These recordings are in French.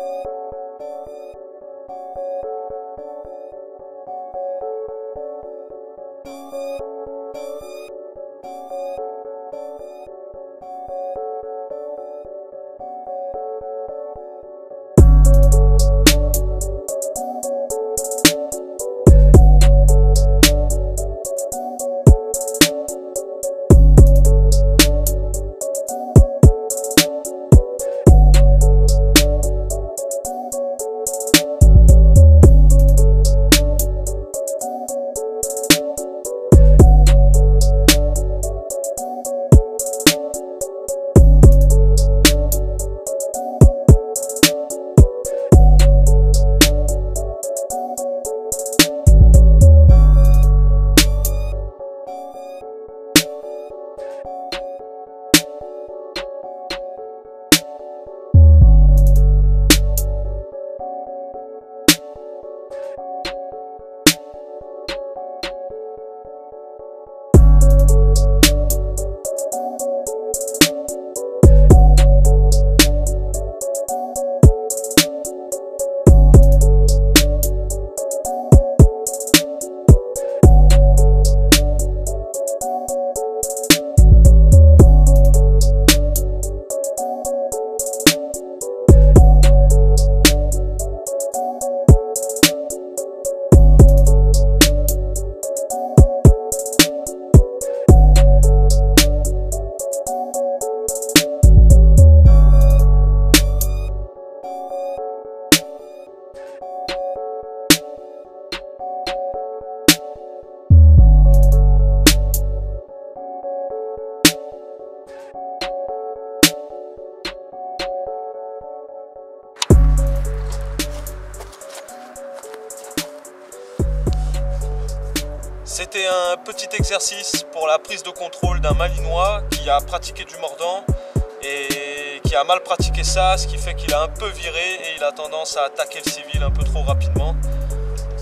Bye. Fait un petit exercice pour la prise de contrôle d'un Malinois qui a pratiqué du mordant et qui a mal pratiqué ça, ce qui fait qu'il a un peu viré et il a tendance à attaquer le civil un peu trop rapidement.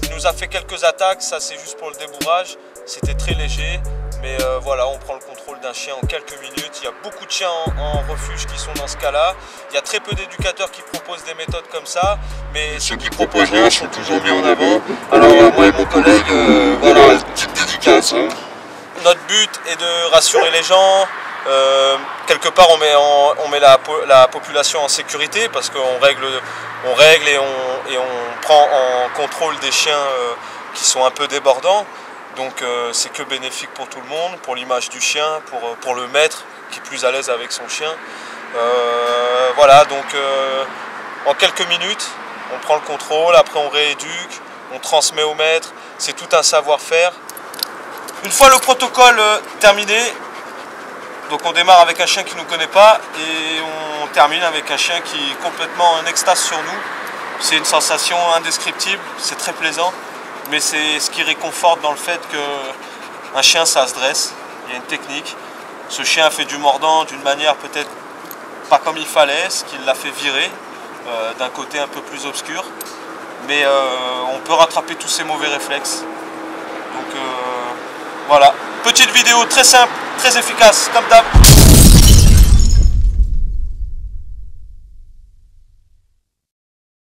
Il nous a fait quelques attaques, ça c'est juste pour le débourrage, c'était très léger, mais euh, voilà, on prend le contrôle d'un chien en quelques minutes. Il y a beaucoup de chiens en, refuge qui sont dans ce cas-là. Il y a très peu d'éducateurs qui proposent des méthodes comme ça, mais ceux qui proposent rien sont toujours mis en avant. Alors euh, moi et mon collègue, euh, voilà, petite dédicace. Hein. Notre but est de rassurer les gens. quelque part, on met, on met la, population en sécurité parce qu'on règle, on règle et, on, et on prend en contrôle des chiens qui sont un peu débordants. Donc euh, c'est que bénéfique pour tout le monde, pour l'image du chien, pour, euh, pour, le maître qui est plus à l'aise avec son chien. Euh, voilà, donc en quelques minutes, on prend le contrôle, après on rééduque, on transmet au maître, c'est tout un savoir-faire. Une fois le protocole terminé, donc on démarre avec un chien qui ne nous connaît pas et on termine avec un chien qui est complètement en extase sur nous. C'est une sensation indescriptible, c'est très plaisant mais c'est ce qui réconforte dans le fait qu'un chien ça se dresse, il y a une technique. Ce chien a fait du mordant d'une manière peut-être pas comme il fallait, ce qui l'a fait virer euh, d'un côté un peu plus obscur. Mais euh, on peut rattraper tous ces mauvais réflexes. Donc euh, voilà, petite vidéo très simple, très efficace, comme d'hab.